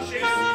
Shakespeare.